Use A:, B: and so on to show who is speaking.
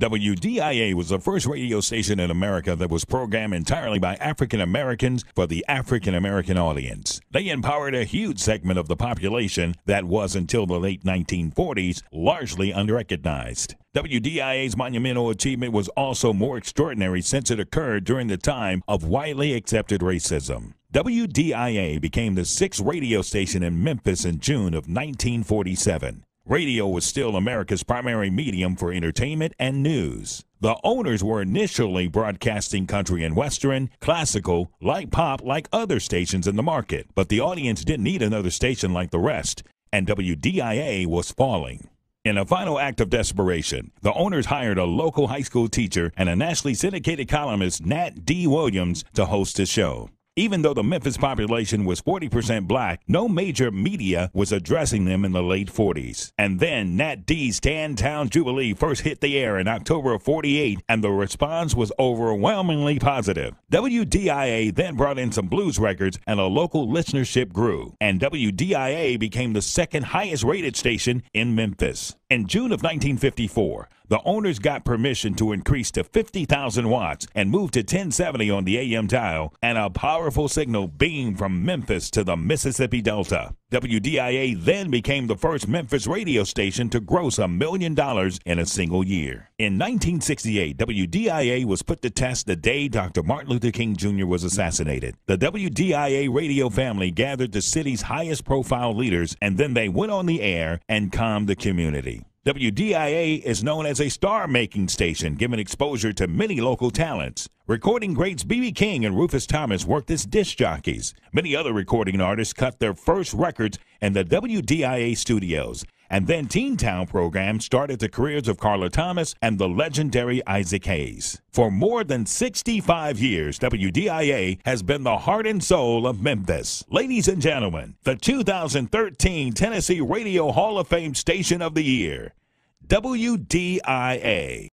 A: WDIA was the first radio station in America that was programmed entirely by African Americans for the African American audience. They empowered a huge segment of the population that was until the late 1940s largely unrecognized. WDIA's monumental achievement was also more extraordinary since it occurred during the time of widely accepted racism. WDIA became the sixth radio station in Memphis in June of 1947. Radio was still America's primary medium for entertainment and news. The owners were initially broadcasting country and western, classical, light pop like other stations in the market, but the audience didn't need another station like the rest, and WDIA was falling. In a final act of desperation, the owners hired a local high school teacher and a nationally syndicated columnist, Nat D. Williams, to host the show. Even though the Memphis population was 40% black, no major media was addressing them in the late 40s. And then Nat D's Tan Town Jubilee first hit the air in October of 48, and the response was overwhelmingly positive. WDIA then brought in some blues records, and a local listenership grew. And WDIA became the second highest rated station in Memphis. In June of 1954, the owners got permission to increase to 50,000 watts and move to 1070 on the AM dial, and a powerful signal beamed from Memphis to the Mississippi Delta. WDIA then became the first Memphis radio station to gross a million dollars in a single year. In 1968, WDIA was put to test the day Dr. Martin Luther King Jr. was assassinated. The WDIA radio family gathered the city's highest profile leaders, and then they went on the air and calmed the community. WDIA is known as a star making station, giving exposure to many local talents. Recording greats B.B. King and Rufus Thomas worked as disc jockeys. Many other recording artists cut their first records in the WDIA studios. And then Teen Town program started the careers of Carla Thomas and the legendary Isaac Hayes. For more than 65 years, WDIA has been the heart and soul of Memphis. Ladies and gentlemen, the 2013 Tennessee Radio Hall of Fame Station of the Year, WDIA.